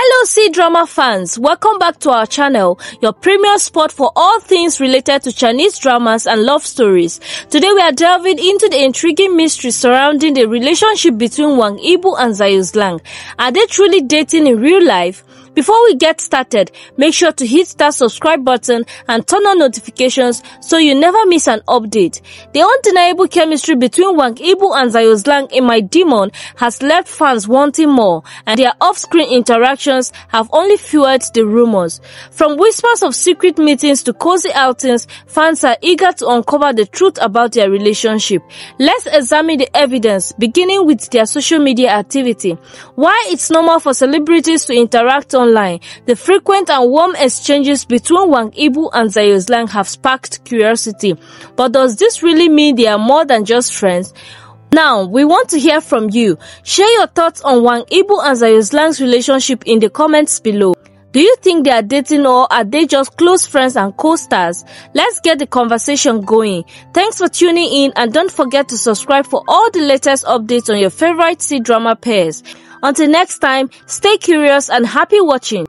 Hello C-drama fans, welcome back to our channel, your premier spot for all things related to Chinese dramas and love stories. Today we are delving into the intriguing mystery surrounding the relationship between Wang Yibo and Zhao Lang. Are they truly dating in real life? Before we get started, make sure to hit that subscribe button and turn on notifications so you never miss an update. The undeniable chemistry between Wang Yibo and Zhao Lang in My Demon has left fans wanting more and their off-screen interactions have only fueled the rumors. From whispers of secret meetings to cozy outings, fans are eager to uncover the truth about their relationship. Let's examine the evidence, beginning with their social media activity. Why it's normal for celebrities to interact on online, the frequent and warm exchanges between Wang Yibo and Zhao Lang have sparked curiosity. But does this really mean they are more than just friends? Now, we want to hear from you. Share your thoughts on Wang Yibo and Zhao Lang's relationship in the comments below. Do you think they are dating or are they just close friends and co-stars? Let's get the conversation going. Thanks for tuning in and don't forget to subscribe for all the latest updates on your favorite C-drama pairs. Until next time, stay curious and happy watching.